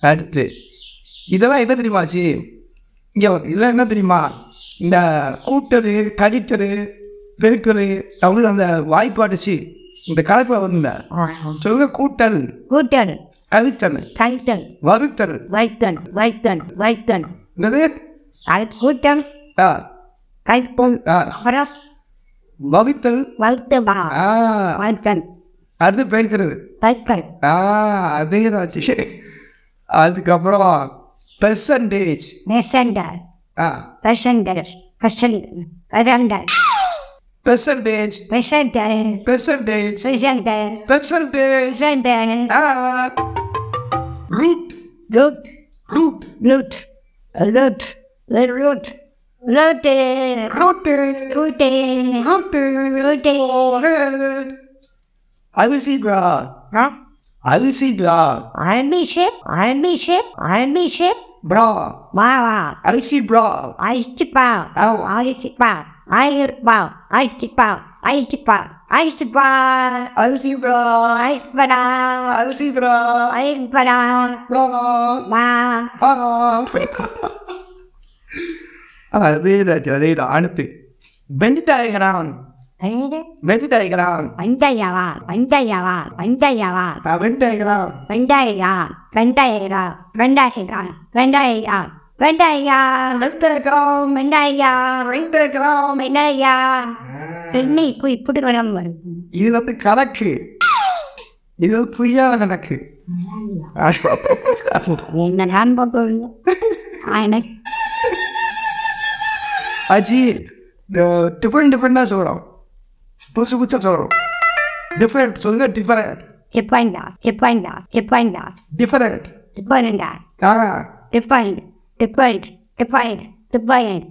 அடுத்து இதெல்லாம் என்ன தெரியுமாச்சு இங்கே இதெல்லாம் என்ன தெரியுமா? இந்த கூட்டரு கடித்தரு பெருக்கிறது தமிழ் அந்த வாய்ப்பாடுச்சு இந்த கலப்பில் வந்து சொல்லுங்க கூட்டல். கூட்டல். கழித்தல். கழித்தல். வருத்தல் வைத்தல் வைத்தல் வைத்தல். என்னது? கூட்டல். கழிப்பல் வகுத்தல் வகுத்தல் அடுத்து பெருக்கிறது. அதே தான் அதுக்கப்புறம் பெர்சன்டேஜ் பெர்சென்டர் ஆ பெர்சென்டர் பெர்சென்ட் பெர்சென்டர் பெர்சன்டேஜ் பெர்சென்டர் பெர்சன்டேஜ் பெர்சென்டர் பெர்சன்டேஜ் பெர்சென்டர் ஆ root root root root root root root route root route root அரிசிங்களா அரிசிடா அரிசி அரிசி அரிசி ப்ரா மாவா அரிசி ப்ரா அரிசி பா ஓ அரிசி பா ஐயர் பா அரிசி பா அரிசி பா அரிசி பா அரிசி ப்ரா ஐப்படா அரிசி ப்ரா ஐப்படா ப்ரா மா அதே தான் அதே தான் அடுத்து பெண்டாயிரான் வெண்டைகிறான் வெண்டையரா வெண்டையரா வெண்டையரா வெண்டைகிறான் வெண்டையா வெண்டையரா வெண்டைகிறான் வெண்டையா வெண்டையா வெண்டைகிறான் வெண்டையா வெண்டைகிறான் வெண்டையா பெண்ணை இப்போ இப்படி வரம் இது வந்து கணக்கு. இது ஒரு புரியாத கணக்கு. என்ன நான் பார்க்க அஜி டிஃப்ரெண்ட் டிஃப்ரெண்டாக சொல்கிறோம் புதுசு புதுசாக சொல்கிறோம் டிஃப்ரெண்ட் சொல்லுங்க டிஃப்ரெண்ட் எப்பண்டா எப்பண்டா எப்பண்டா டிஃப்ரெண்ட் எப்பண்டா ஆ டிஃபைண்ட் டிஃபைண்ட் டிஃபைண்ட் டிஃபைண்ட்